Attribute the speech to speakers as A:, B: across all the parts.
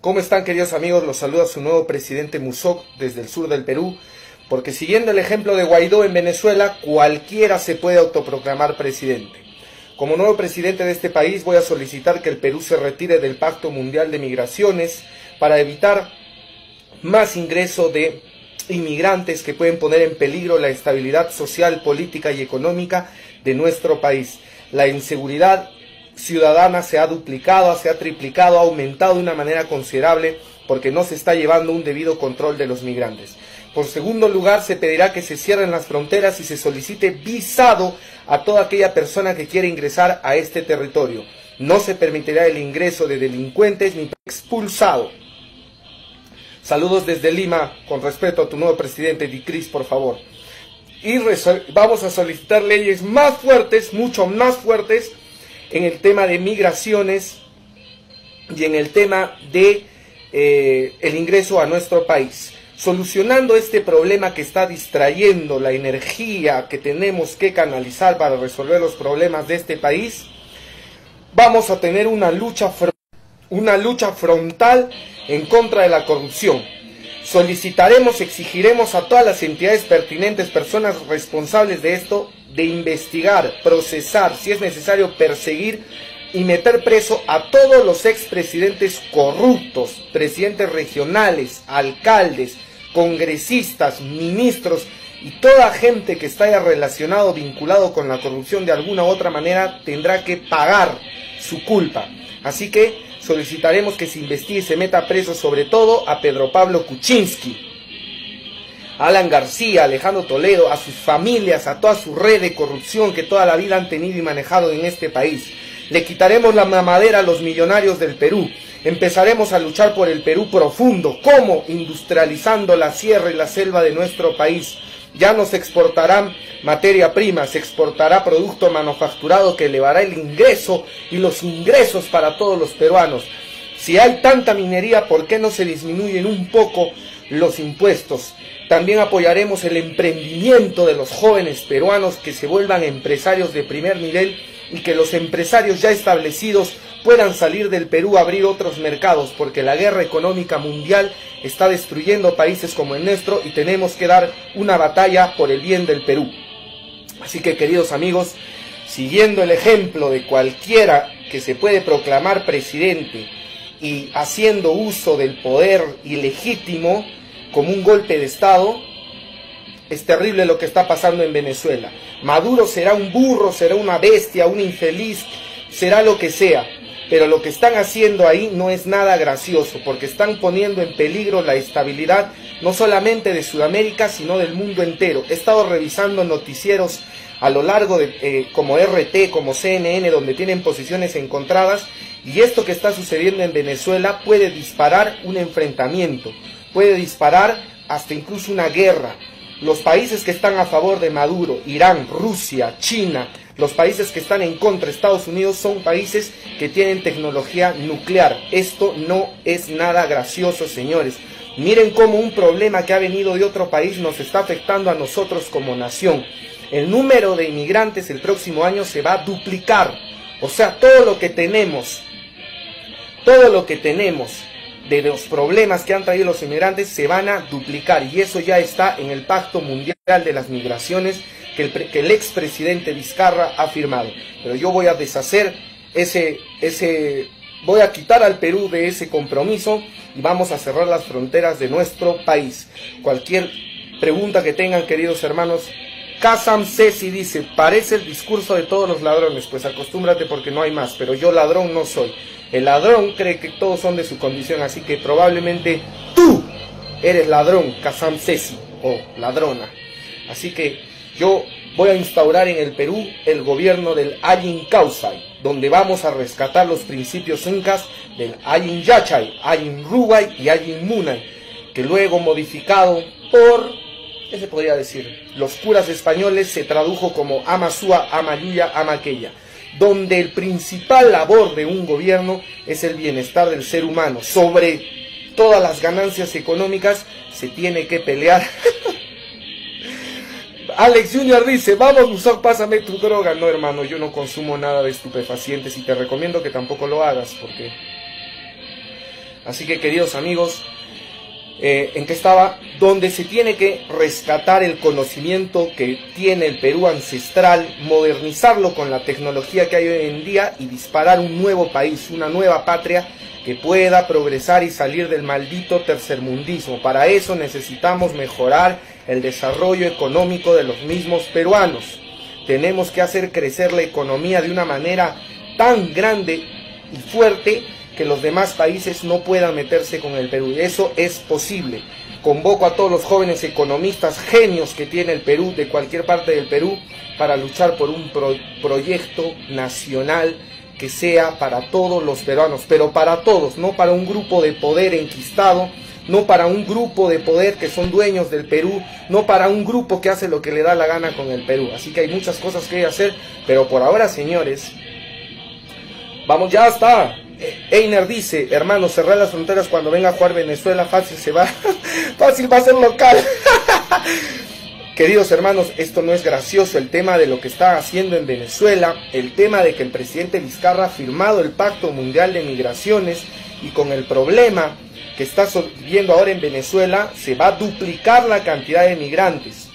A: ¿Cómo están queridos amigos? Los saluda su nuevo presidente Musoc desde el sur del Perú, porque siguiendo el ejemplo de Guaidó en Venezuela, cualquiera se puede autoproclamar presidente. Como nuevo presidente de este país voy a solicitar que el Perú se retire del Pacto Mundial de Migraciones para evitar más ingreso de inmigrantes que pueden poner en peligro la estabilidad social, política y económica de nuestro país. La inseguridad ciudadana se ha duplicado, se ha triplicado, ha aumentado de una manera considerable porque no se está llevando un debido control de los migrantes. Por segundo lugar, se pedirá que se cierren las fronteras y se solicite visado a toda aquella persona que quiera ingresar a este territorio. No se permitirá el ingreso de delincuentes ni expulsado. Saludos desde Lima, con respeto a tu nuevo presidente, Dicris, por favor. Y vamos a solicitar leyes más fuertes, mucho más fuertes, en el tema de migraciones y en el tema de eh, el ingreso a nuestro país. Solucionando este problema que está distrayendo la energía que tenemos que canalizar para resolver los problemas de este país, vamos a tener una lucha, una lucha frontal en contra de la corrupción. Solicitaremos, exigiremos a todas las entidades pertinentes, personas responsables de esto, de investigar, procesar, si es necesario perseguir y meter preso a todos los expresidentes corruptos, presidentes regionales, alcaldes, congresistas, ministros y toda gente que está relacionado, vinculado con la corrupción de alguna u otra manera, tendrá que pagar su culpa. Así que solicitaremos que se investigue y se meta preso sobre todo a Pedro Pablo Kuczynski, Alan García, Alejandro Toledo, a sus familias, a toda su red de corrupción que toda la vida han tenido y manejado en este país. Le quitaremos la mamadera a los millonarios del Perú. Empezaremos a luchar por el Perú profundo. ¿Cómo? Industrializando la sierra y la selva de nuestro país. Ya nos exportarán materia prima, se exportará producto manufacturado que elevará el ingreso y los ingresos para todos los peruanos. Si hay tanta minería, ¿por qué no se disminuyen un poco los impuestos? También apoyaremos el emprendimiento de los jóvenes peruanos que se vuelvan empresarios de primer nivel y que los empresarios ya establecidos puedan salir del Perú a abrir otros mercados, porque la guerra económica mundial está destruyendo países como el nuestro y tenemos que dar una batalla por el bien del Perú. Así que queridos amigos, siguiendo el ejemplo de cualquiera que se puede proclamar presidente y haciendo uso del poder ilegítimo, como un golpe de Estado, es terrible lo que está pasando en Venezuela. Maduro será un burro, será una bestia, un infeliz, será lo que sea. Pero lo que están haciendo ahí no es nada gracioso, porque están poniendo en peligro la estabilidad no solamente de Sudamérica, sino del mundo entero. He estado revisando noticieros a lo largo de, eh, como RT, como CNN, donde tienen posiciones encontradas, y esto que está sucediendo en Venezuela puede disparar un enfrentamiento puede disparar hasta incluso una guerra. Los países que están a favor de Maduro, Irán, Rusia, China, los países que están en contra, Estados Unidos, son países que tienen tecnología nuclear. Esto no es nada gracioso, señores. Miren cómo un problema que ha venido de otro país nos está afectando a nosotros como nación. El número de inmigrantes el próximo año se va a duplicar. O sea, todo lo que tenemos, todo lo que tenemos de los problemas que han traído los inmigrantes se van a duplicar y eso ya está en el Pacto Mundial de las Migraciones que el, que el expresidente Vizcarra ha firmado. Pero yo voy a deshacer ese, ese, voy a quitar al Perú de ese compromiso y vamos a cerrar las fronteras de nuestro país. Cualquier pregunta que tengan, queridos hermanos, Kasam Ceci dice, parece el discurso de todos los ladrones, pues acostúmbrate porque no hay más, pero yo ladrón no soy. El ladrón cree que todos son de su condición, así que probablemente tú eres ladrón, Kazam o ladrona. Así que yo voy a instaurar en el Perú el gobierno del Ayin Kausai, donde vamos a rescatar los principios incas del Ayin Yachay, Ayin Ruway y Ayin Munay, que luego modificado por, ¿qué se podría decir? Los curas españoles se tradujo como Amasúa, Amayuya, Amaqueya donde el principal labor de un gobierno es el bienestar del ser humano. Sobre todas las ganancias económicas se tiene que pelear. Alex Junior dice, vamos Musak, pásame tu droga. No, hermano, yo no consumo nada de estupefacientes y te recomiendo que tampoco lo hagas porque Así que queridos amigos, eh, en que estaba, donde se tiene que rescatar el conocimiento que tiene el Perú ancestral, modernizarlo con la tecnología que hay hoy en día y disparar un nuevo país, una nueva patria que pueda progresar y salir del maldito tercermundismo. Para eso necesitamos mejorar el desarrollo económico de los mismos peruanos. Tenemos que hacer crecer la economía de una manera tan grande y fuerte que los demás países no puedan meterse con el Perú. Eso es posible. Convoco a todos los jóvenes economistas, genios que tiene el Perú, de cualquier parte del Perú, para luchar por un proyecto nacional que sea para todos los peruanos, pero para todos, no para un grupo de poder enquistado, no para un grupo de poder que son dueños del Perú, no para un grupo que hace lo que le da la gana con el Perú. Así que hay muchas cosas que hacer, pero por ahora, señores, vamos, ya está. Einer dice, hermano, cerrar las fronteras cuando venga a jugar Venezuela, fácil se va, fácil va a ser local. Queridos hermanos, esto no es gracioso, el tema de lo que está haciendo en Venezuela, el tema de que el presidente Vizcarra ha firmado el Pacto Mundial de Migraciones y con el problema que está viendo ahora en Venezuela, se va a duplicar la cantidad de migrantes.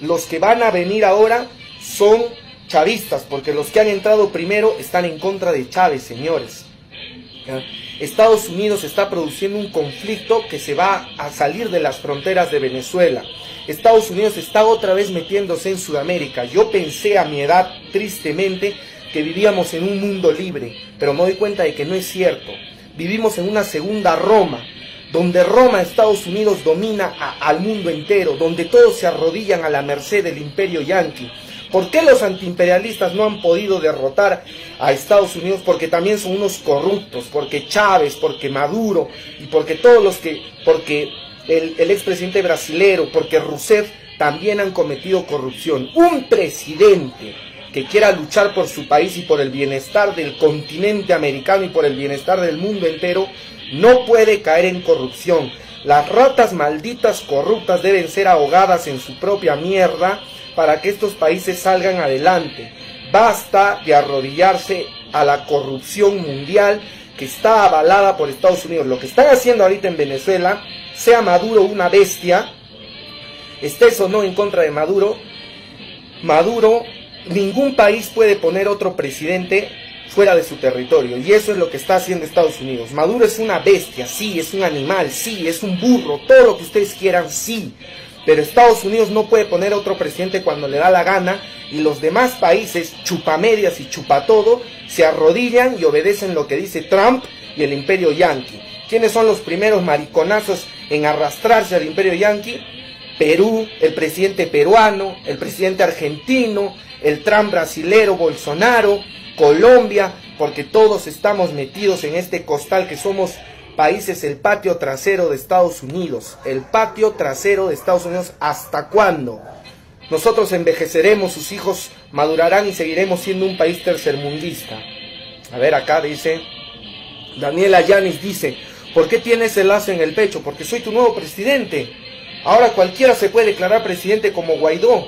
A: Los que van a venir ahora son chavistas, porque los que han entrado primero están en contra de Chávez, señores. Estados Unidos está produciendo un conflicto que se va a salir de las fronteras de Venezuela. Estados Unidos está otra vez metiéndose en Sudamérica. Yo pensé a mi edad, tristemente, que vivíamos en un mundo libre, pero me doy cuenta de que no es cierto. Vivimos en una segunda Roma, donde Roma, Estados Unidos, domina al mundo entero, donde todos se arrodillan a la merced del imperio yanqui ¿Por qué los antiimperialistas no han podido derrotar a Estados Unidos? Porque también son unos corruptos, porque Chávez, porque Maduro y porque todos los que, porque el, el expresidente brasilero, porque Rousseff también han cometido corrupción. Un presidente que quiera luchar por su país y por el bienestar del continente americano y por el bienestar del mundo entero, no puede caer en corrupción. Las ratas malditas corruptas deben ser ahogadas en su propia mierda para que estos países salgan adelante. Basta de arrodillarse a la corrupción mundial que está avalada por Estados Unidos. Lo que están haciendo ahorita en Venezuela, sea Maduro una bestia, estés o no en contra de Maduro, Maduro, ningún país puede poner otro presidente fuera de su territorio. Y eso es lo que está haciendo Estados Unidos. Maduro es una bestia, sí, es un animal, sí, es un burro, todo lo que ustedes quieran, sí. Pero Estados Unidos no puede poner otro presidente cuando le da la gana y los demás países, chupamedias y chupatodo, se arrodillan y obedecen lo que dice Trump y el imperio yanqui. ¿Quiénes son los primeros mariconazos en arrastrarse al imperio yanqui? Perú, el presidente peruano, el presidente argentino, el Trump brasilero, Bolsonaro, Colombia, porque todos estamos metidos en este costal que somos país es el patio trasero de Estados Unidos. El patio trasero de Estados Unidos, ¿hasta cuándo? Nosotros envejeceremos, sus hijos madurarán y seguiremos siendo un país tercermundista. A ver, acá dice, Daniela Yanis dice, ¿por qué tienes el lazo en el pecho? Porque soy tu nuevo presidente. Ahora cualquiera se puede declarar presidente como Guaidó.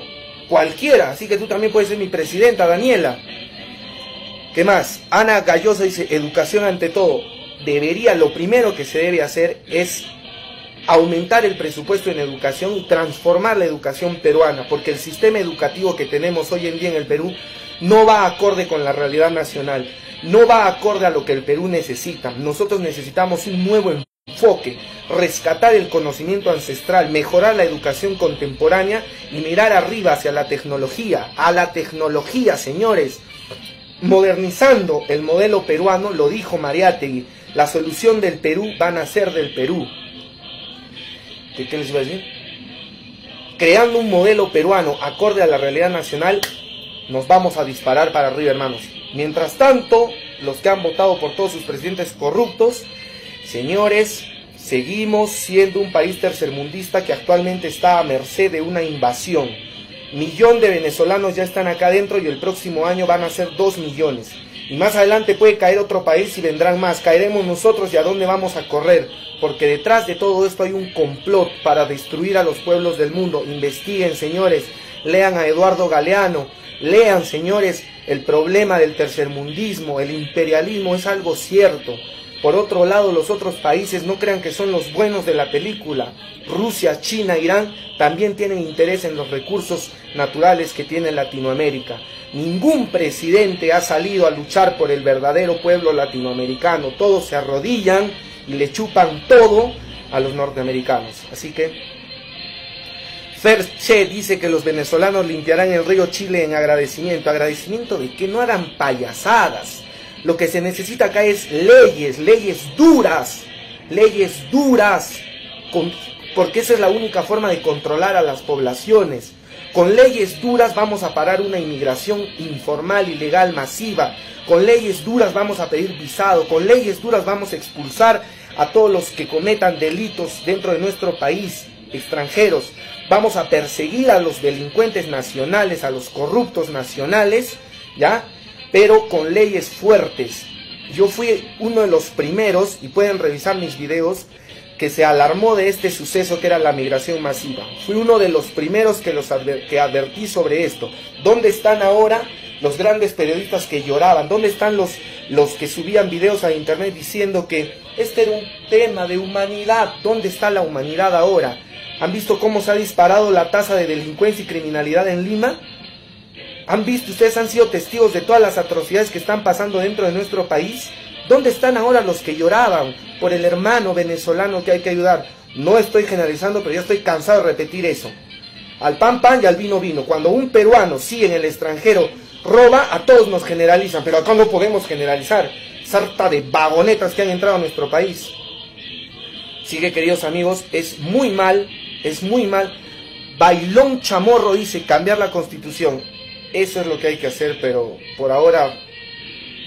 A: Cualquiera. Así que tú también puedes ser mi presidenta, Daniela. ¿Qué más? Ana Gallosa dice, educación ante todo debería, lo primero que se debe hacer es aumentar el presupuesto en educación y transformar la educación peruana, porque el sistema educativo que tenemos hoy en día en el Perú no va acorde con la realidad nacional, no va acorde a lo que el Perú necesita. Nosotros necesitamos un nuevo enfoque, rescatar el conocimiento ancestral, mejorar la educación contemporánea y mirar arriba hacia la tecnología, a la tecnología, señores. Modernizando el modelo peruano, lo dijo Mariátegui, la solución del Perú va a nacer del Perú. ¿Qué, les iba a decir? Creando un modelo peruano acorde a la realidad nacional, nos vamos a disparar para arriba, hermanos. Mientras tanto, los que han votado por todos sus presidentes corruptos, señores, seguimos siendo un país tercermundista que actualmente está a merced de una invasión. Millón de venezolanos ya están acá adentro y el próximo año van a ser dos millones. Y más adelante puede caer otro país y vendrán más. Caeremos nosotros y a dónde vamos a correr. Porque detrás de todo esto hay un complot para destruir a los pueblos del mundo. Investiguen, señores. Lean a Eduardo Galeano. Lean, señores, el problema del tercermundismo, el imperialismo es algo cierto. Por otro lado, los otros países no crean que son los buenos de la película. Rusia, China, Irán también tienen interés en los recursos naturales que tiene Latinoamérica. Ningún presidente ha salido a luchar por el verdadero pueblo latinoamericano. Todos se arrodillan y le chupan todo a los norteamericanos. Así que Fer Che dice que los venezolanos limpiarán el río Chile en agradecimiento. ¿Agradecimiento de que no harán payasadas? Lo que se necesita acá es leyes, leyes duras, leyes duras, porque esa es la única forma de controlar a las poblaciones. Con leyes duras vamos a parar una inmigración informal, ilegal, masiva. Con leyes duras vamos a pedir visado. Con leyes duras vamos a expulsar a todos los que cometan delitos dentro de nuestro país, extranjeros. Vamos a perseguir a los delincuentes nacionales, a los corruptos nacionales, ¿ya? Pero con leyes fuertes. Yo fui uno de los primeros, y pueden revisar mis videos, que se alarmó de este suceso que era la migración masiva. Fui uno de los primeros que, los que advertí sobre esto. ¿Dónde están ahora los grandes periodistas que lloraban? ¿Dónde están los, los que subían videos a internet diciendo que este era un tema de humanidad? ¿Dónde está la humanidad ahora? ¿Han visto cómo se ha disparado la tasa de delincuencia y criminalidad en Lima? ¿Han visto, ustedes han sido testigos de todas las atrocidades que están pasando dentro de nuestro país? ¿Dónde están ahora los que lloraban por el hermano venezolano que hay que ayudar? No estoy generalizando, pero ya estoy cansado de repetir eso. Al pan pan y al vino vino. Cuando un peruano, sí, en el extranjero, roba, a todos nos generalizan, pero acá no podemos generalizar. Sarta de vagonetas que han entrado a nuestro país. Sigue, queridos amigos, es muy mal, es muy mal. Bailón Chamorro dice cambiar la constitución. Eso es lo que hay que hacer, pero por ahora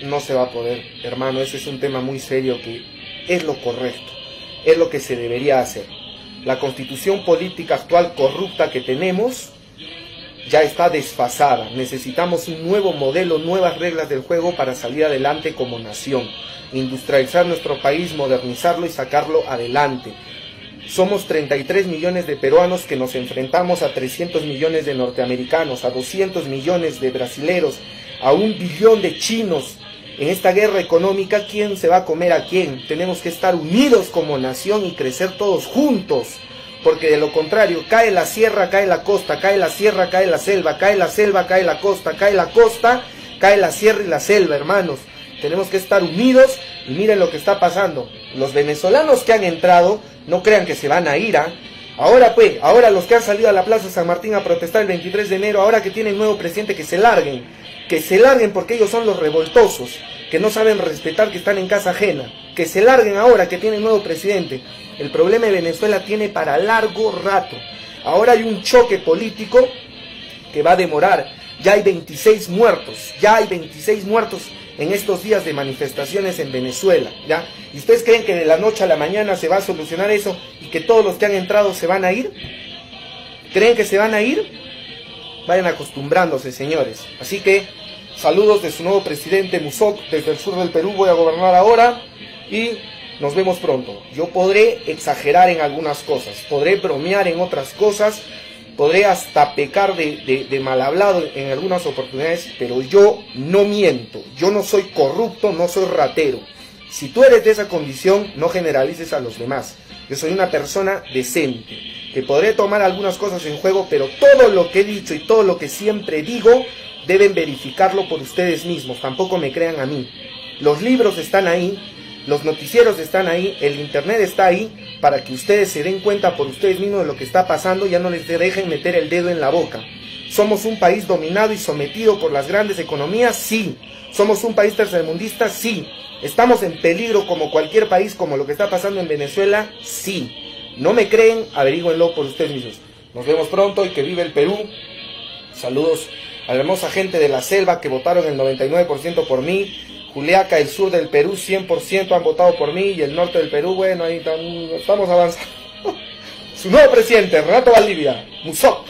A: no se va a poder, hermano. Ese es un tema muy serio que es lo correcto, es lo que se debería hacer. La constitución política actual corrupta que tenemos ya está desfasada. Necesitamos un nuevo modelo, nuevas reglas del juego para salir adelante como nación, industrializar nuestro país, modernizarlo y sacarlo adelante. Somos 33 millones de peruanos que nos enfrentamos a 300 millones de norteamericanos, a 200 millones de brasileros, a un billón de chinos. En esta guerra económica, ¿quién se va a comer a quién? Tenemos que estar unidos como nación y crecer todos juntos. Porque de lo contrario, cae la sierra, cae la costa, cae la sierra, cae la selva, cae la selva, cae la costa, cae la costa, cae la sierra y la selva, hermanos. Tenemos que estar unidos y miren lo que está pasando. Los venezolanos que han entrado no crean que se van a ir, ¿ah? Ahora pues, ahora los que han salido a la Plaza San Martín a protestar el 23 de enero, ahora que tienen nuevo presidente, que se larguen, que se larguen porque ellos son los revoltosos, que no saben respetar que están en casa ajena, que se larguen ahora que tienen nuevo presidente. El problema de Venezuela tiene para largo rato. Ahora hay un choque político que va a demorar. Ya hay 26 muertos, ya hay 26 muertos en estos días de manifestaciones en Venezuela, ¿ya? ¿Y ustedes creen que de la noche a la mañana se va a solucionar eso y que todos los que han entrado se van a ir? ¿Creen que se van a ir? Vayan acostumbrándose, señores. Así que saludos de su nuevo presidente Musoc desde el sur del Perú. Voy a gobernar ahora y nos vemos pronto. Yo podré exagerar en algunas cosas, podré bromear en otras cosas, podré hasta pecar de, de, mal hablado en algunas oportunidades, pero yo no miento, yo no soy corrupto, no soy ratero. Si tú eres de esa condición, no generalices a los demás. Yo soy una persona decente, que podré tomar algunas cosas en juego, pero todo lo que he dicho y todo lo que siempre digo, deben verificarlo por ustedes mismos, tampoco me crean a mí. Los libros están ahí, los noticieros están ahí, el internet está ahí para que ustedes se den cuenta por ustedes mismos de lo que está pasando, ya no les dejen meter el dedo en la boca. ¿Somos un país dominado y sometido por las grandes economías? Sí. ¿Somos un país tercermundista? Sí. ¿Estamos en peligro como cualquier país, como lo que está pasando en Venezuela? Sí. ¿No me creen? Averígüenlo por ustedes mismos. Nos vemos pronto y que vive el Perú. Saludos a la hermosa gente de la selva que votaron el 99% por mí. Juliaca, el sur del Perú, 100% han votado por mí y el norte del Perú, bueno, ahí estamos avanzando. Su nuevo presidente, Renato Valdivia, Musoc.